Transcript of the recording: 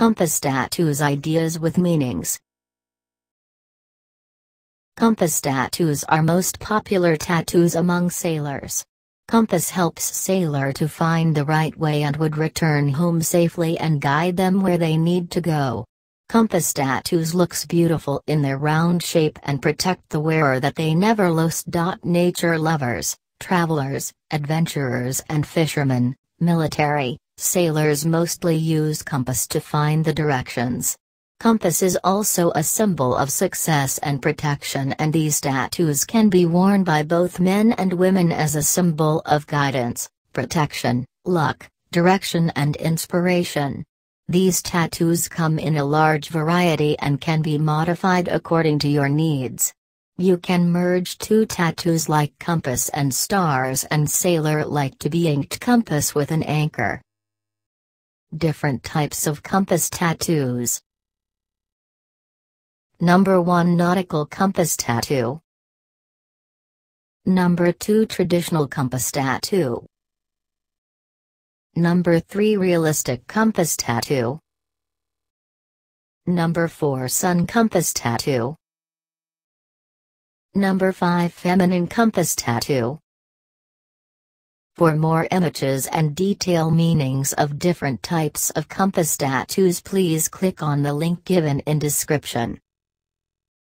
Compass tattoos ideas with meanings. Compass tattoos are most popular tattoos among sailors. Compass helps sailor to find the right way and would return home safely and guide them where they need to go. Compass tattoos looks beautiful in their round shape and protect the wearer that they never lost. Nature lovers, travelers, adventurers and fishermen, military, sailors mostly use compass to find the directions. Compass is also a symbol of success and protection and these tattoos can be worn by both men and women as a symbol of guidance, protection, luck, direction and inspiration. These tattoos come in a large variety and can be modified according to your needs. You can merge two tattoos like compass and stars and sailor like to be inked compass with an anchor. Different types of compass tattoos. Number 1 Nautical Compass Tattoo. Number 2 Traditional Compass Tattoo. Number 3 Realistic Compass Tattoo. Number 4 Sun Compass Tattoo. Number 5 Feminine Compass Tattoo For more images and detail meanings of different types of compass tattoos please click on the link given in description.